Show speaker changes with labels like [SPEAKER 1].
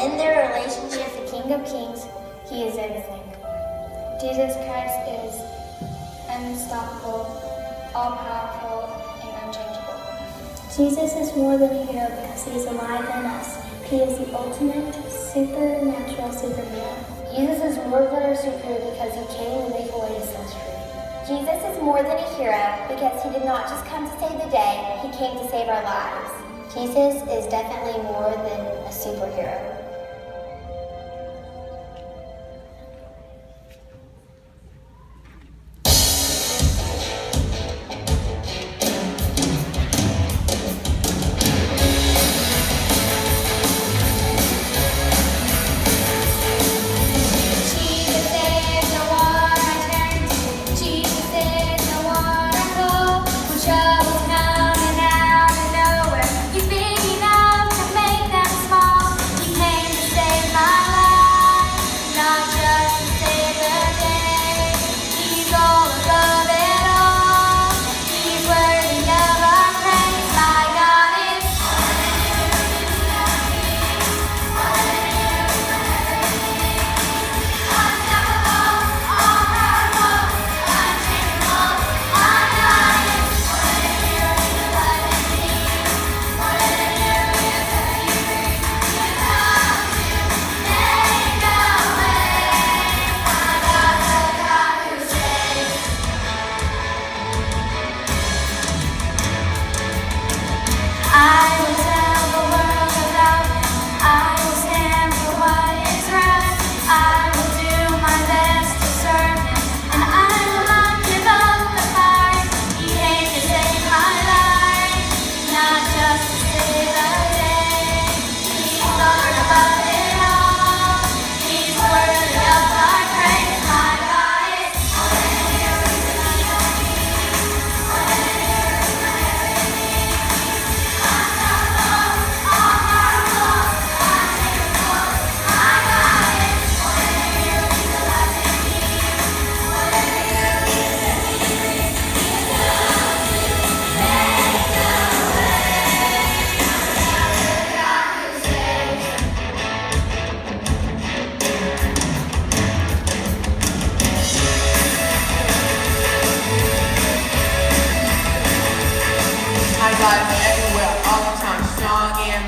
[SPEAKER 1] In their relationship, the King of Kings, He is everything.
[SPEAKER 2] Jesus Christ is unstoppable, all powerful, and unchangeable.
[SPEAKER 3] Jesus is more than a hero because he is alive in us. He is the ultimate supernatural superhero.
[SPEAKER 1] Jesus is more than a superhero because he came to make us free.
[SPEAKER 4] Jesus is more than a hero because he did not just come to save the day, he came to save our lives.
[SPEAKER 1] Jesus is definitely more than a superhero.